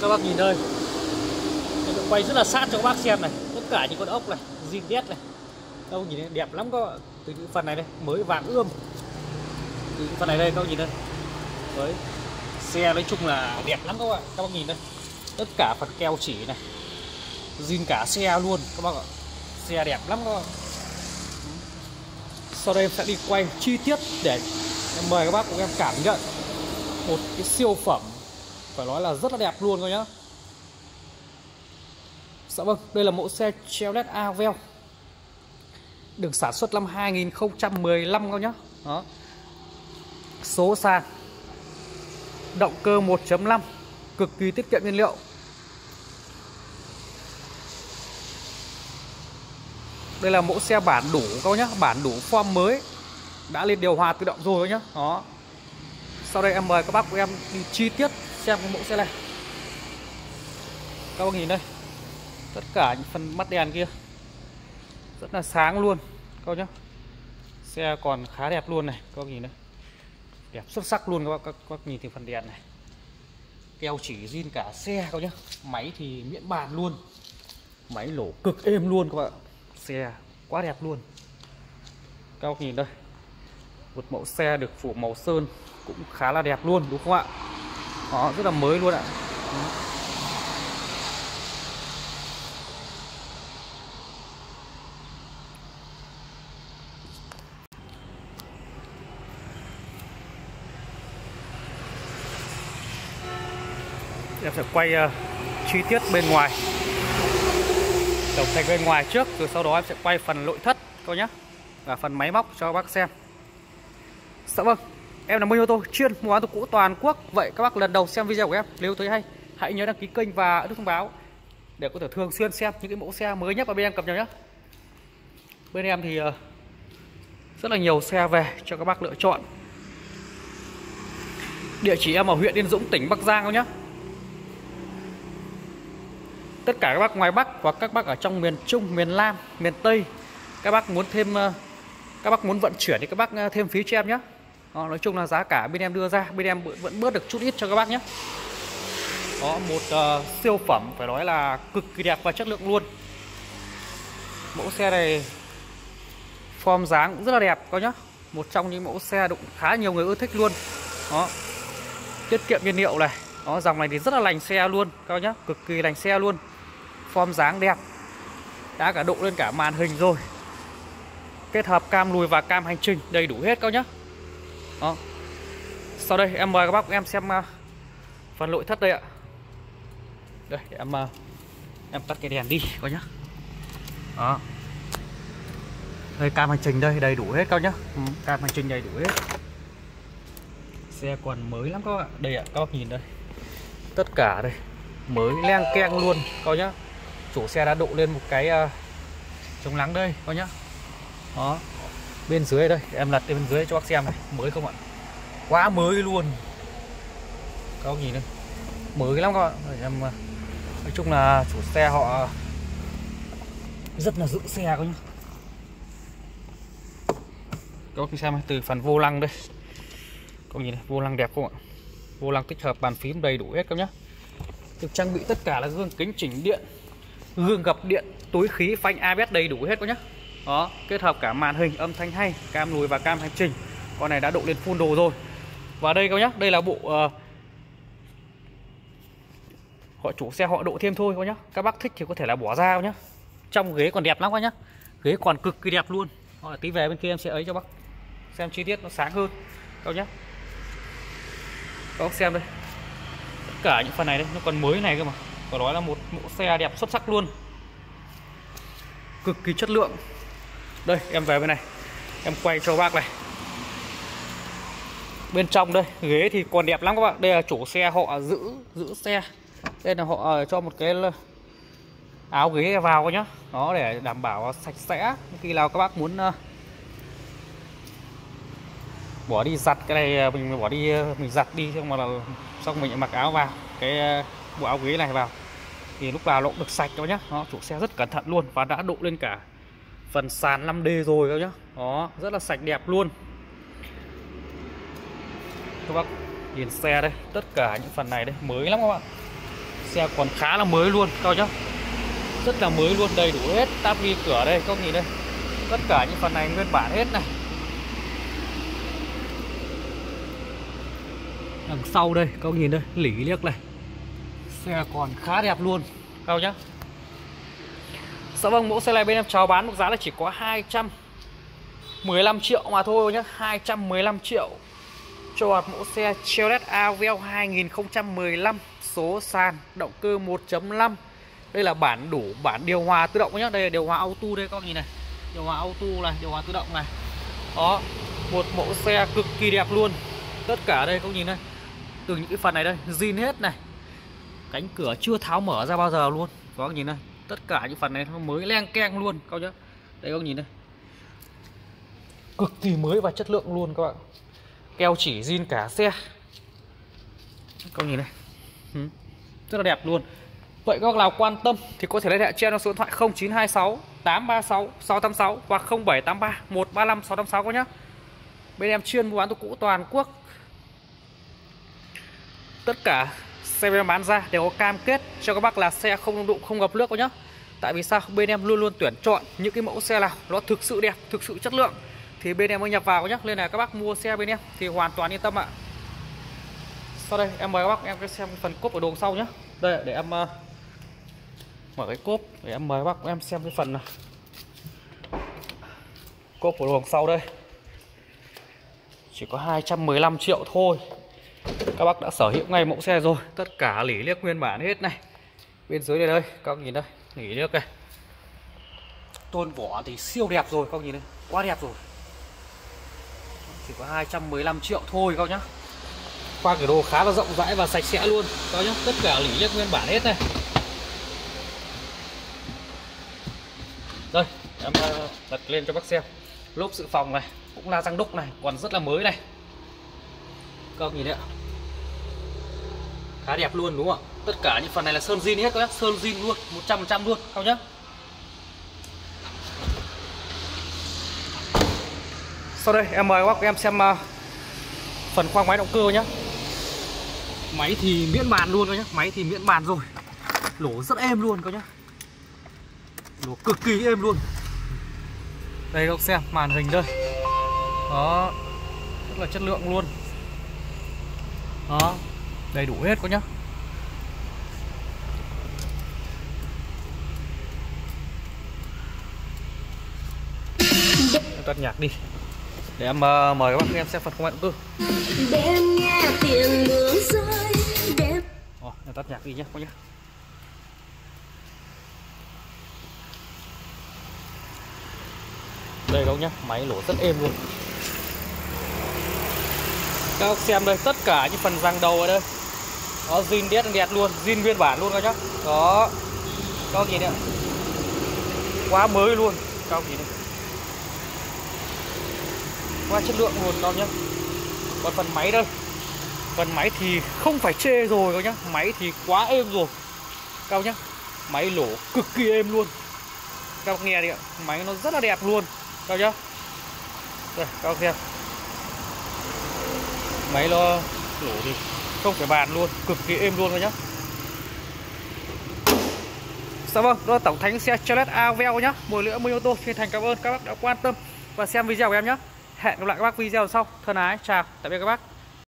các bác nhìn đây Tôi quay rất là sát cho các bác xem này. Tất cả những con ốc này zin đét này. Các bác nhìn đây, đẹp lắm các bác từ những phần này đây mới vàng ươm. Từ những phần này đây các bác nhìn đây với xe nói chung là đẹp lắm các bạn các bác nhìn đây. Tất cả phần keo chỉ này. Zin cả xe luôn các bác ạ. Xe đẹp lắm các bạn sau đây em sẽ đi quay chi tiết để em mời các bác cùng em cảm nhận một cái siêu phẩm phải nói là rất là đẹp luôn các nhá. Dạ vâng, đây là mẫu xe Chevrolet Aveo. Được sản xuất năm 2015 các nhá. Đó. Số sàn Động cơ 1.5 Cực kỳ tiết kiệm nhiên liệu. Đây là mẫu xe bản đủ các nhá, Bản đủ form mới. Đã lên điều hòa tự động rồi nhá. Đó. Sau đây em mời các bác của em đi chi tiết xem cái mẫu xe này. Các bác nhìn đây. Tất cả những phần mắt đèn kia. Rất là sáng luôn, các bác nhá. Xe còn khá đẹp luôn này, các bác nhìn đây đẹp xuất sắc luôn các bác, các bác nhìn từ phần đèn này. Keo chỉ zin cả xe các nhé, nhá. Máy thì miễn bàn luôn. Máy lổ cực êm luôn các bạn xe quá đẹp luôn. Các bác nhìn đây. Một mẫu xe được phủ màu sơn cũng khá là đẹp luôn đúng không ạ? Đó rất là mới luôn ạ. Em sẽ quay uh, chi tiết bên ngoài. Tổng thành bên ngoài trước rồi sau đó em sẽ quay phần nội thất coi nhé và phần máy móc cho các bác xem. Dạ vâng em là Minh ô tô chuyên mua bán ô cũ toàn quốc. Vậy các bác lần đầu xem video của em nếu thấy hay hãy nhớ đăng ký kênh và ấn thông báo để có thể thường xuyên xem những cái mẫu xe mới nhất mà bên em cập nhật nhé bên em thì uh, rất là nhiều xe về cho các bác lựa chọn. Địa chỉ em ở huyện Yên Dũng tỉnh Bắc Giang không nhé tất cả các bác ngoài Bắc hoặc các bác ở trong miền Trung, miền Nam, miền Tây các bác muốn thêm ờ, các bác muốn vận chuyển thì các bác ờ, thêm phí cho em nhé. Đó, nói chung là giá cả bên em đưa ra bên em vẫn bớt được chút ít cho các bác nhé. Có một uh, siêu phẩm phải nói là cực kỳ đẹp và chất lượng luôn. Mẫu xe này form dáng cũng rất là đẹp có nhá. Một trong những mẫu xe đụng khá nhiều người ưa thích luôn. Đó tiết kiệm nhiên liệu này. Đó dòng này thì rất là lành xe luôn các nhá cực kỳ lành xe luôn form dáng đẹp đã cả độ lên cả màn hình rồi. Kết hợp cam lùi và cam hành trình đầy đủ hết các nhá. Đó. Sau đây em mời các bác em xem à, phần nội thất đây ạ. Đây em à, em tắt cái đèn đi coi nhá. Đó. Đây cam hành trình đây đầy đủ hết các nhá. Ừ, cam hành trình đầy đủ hết. Xe còn mới lắm các bạn đây ạ các bác nhìn đây. Tất cả đây. Mới len keng luôn coi nhá chủ xe đã độ lên một cái uh, chống nắng đây coi nhá. Đó bên dưới đây em lật bên dưới cho bác xem này mới không ạ? Quá mới luôn. Các bác nhìn đây mới lắm các bạn. Em à, nói chung là chủ xe họ rất là giữ xe coi nhá. Các bác xem từ phần vô lăng đây. Các nhìn này vô lăng đẹp không ạ? Vô lăng tích hợp bàn phím đầy đủ hết các nhá. Được trang bị tất cả là gương kính chỉnh điện gương gập điện túi khí phanh ABS đầy đủ hết các nhá. Đó kết hợp cả màn hình âm thanh hay cam lùi và cam hành trình. Con này đã độ lên full đồ rồi. Và đây các nhá đây là bộ uh, họ chủ xe họ độ thêm thôi các nhá. Các bác thích thì có thể là bỏ ra nhá. Trong ghế còn đẹp lắm các nhá. Ghế còn cực kỳ đẹp luôn. Hoặc tí về bên kia em sẽ ấy cho bác. Xem chi tiết nó sáng hơn. Các nhá. Các bác xem đây. Tất cả những phần này đây nó còn mới này cơ mà có nói là một mẫu xe đẹp xuất sắc luôn. Cực kỳ chất lượng. Đây, em về bên này. Em quay cho bác này. Bên trong đây, ghế thì còn đẹp lắm các bạn. Đây là chủ xe họ giữ giữ xe. Đây là họ ờ, cho một cái áo ghế vào nhá. Đó, để đảm bảo sạch sẽ. Khi nào các bác muốn ờ, bỏ đi giặt cái này ờ, mình bỏ đi mình giặt đi, xong mà là xong mình mặc áo vào. Cái bộ áo ghế này vào. Thì lúc vào nó cũng được sạch các nhá. Nó chủ xe rất cẩn thận luôn và đã độ lên cả phần sàn 5D rồi các nhá. Đó, rất là sạch đẹp luôn. Các bác, nhìn xe đây, tất cả những phần này đây, mới lắm các bạn. Xe còn khá là mới luôn, các nhá. Rất là mới luôn, đầy đủ hết táp ghi cửa đây, các nhìn đây. Tất cả những phần này nguyên bản hết này. Đằng sau đây, các nhìn đây, lỉ liếc này xe còn khá đẹp luôn. Cao nhá? Dạ vâng, mẫu xe này bên em chào bán mức giá là chỉ có 215 triệu mà thôi nhá. 215 triệu cho một mẫu xe Chevrolet Aveo 2015 số sàn động cơ 1.5 đây là bản đủ bản điều hòa tự động nhá. Đây là điều hòa auto đây các bạn nhìn này. Điều hòa auto này điều hòa tự động này. Đó một mẫu xe cực kỳ đẹp luôn. Tất cả đây các bạn nhìn đây từ những cái phần này đây zin hết này cánh cửa chưa tháo mở ra bao giờ luôn. Các nhìn đây. Tất cả những phần này nó mới len keng luôn các nhá đây các nhìn đây. Cực kỳ mới và chất lượng luôn các bạn. Keo chỉ zin cả xe. Các nhìn đây. Rất là đẹp luôn. Vậy các bác nào quan tâm thì có thể liên hệ em số điện thoại 0926 836 686 hoặc 0783 135 686 các nhá. Bên em chuyên mua bán đồ cũ toàn quốc. Tất cả xe bên em bán ra đều có cam kết cho các bác là xe không đụng không ngập nước các nhá. Tại vì sao? Bên em luôn luôn tuyển chọn những cái mẫu xe nào nó thực sự đẹp thực sự chất lượng thì bên em mới nhập vào nhé nên là các bác mua xe bên em thì hoàn toàn yên tâm ạ. Sau đây em mời các bác em xem phần cốp ở đằng sau nhé đây để em uh, mở cái cốp để em mời các bác em xem cái phần này cốp của đằng sau đây. Chỉ có 215 triệu thôi các bác đã sở hữu ngay mẫu xe rồi. Tất cả lỉ liếc nguyên bản hết này. Bên dưới này đây các bác nhìn đây. Lỉ liếc này tôn vỏ thì siêu đẹp rồi các bác nhìn đây. Quá đẹp rồi. Chỉ có 215 triệu thôi các nhá. Khoang cửa đồ khá là rộng rãi và sạch sẽ luôn. Các nhá tất cả lỉ liếc nguyên bản hết này. Đây em đặt lên cho bác xem. Lốp dự phòng này cũng là răng đúc này còn rất là mới này. Các nhìn đấy ạ khá đẹp luôn đúng không? Ạ tất cả những phần này là sơn zin hết các bác, sơn zin luôn 100% luôn các nhá? Sau đây em mời các bác em xem à, phần khoang máy động cơ nhé máy thì miễn bàn luôn các nhá. Máy thì miễn bàn rồi. Lỗ rất êm luôn các nhá. Lỗ cực kỳ êm luôn. Đây các xem màn hình đây. Đó rất là chất lượng luôn. Đó đầy đủ hết có nhá. Tắt nhạc đi. Để em uh, mời các bác em xem phần không động cơ đêm nghe tiếng mưa rơi đêm Ồ, em tắt nhạc đi nhé có nhé đây đâu nhá máy lỗ rất êm luôn. Các bác xem đây tất cả những phần răng đầu ở đây nó zin đét đẹp luôn, zin nguyên bản luôn các nhá đó. Cho gì nhìn này quá mới luôn cao gì nhìn này. Qua chất lượng luôn, các nhá. Còn phần máy đây. Phần máy thì không phải chê rồi các nhá. Máy thì quá êm rồi. Cao nhá. Máy lỗ cực kỳ êm luôn. Các nghe đi ạ. Máy nó rất là đẹp luôn. Cao nhá. Đây, các xem. Máy nó lỗ đi không phải bàn luôn cực kỳ êm luôn các nhá. Dạ vâng, đó là tổng thánh xe Chevrolet Aveo nhá. Mùi lửa Minh ô tô chân thành cảm ơn các bác đã quan tâm và xem video của em nhé hẹn gặp lại các bác video sau. Thân ái chào tạm biệt các bác.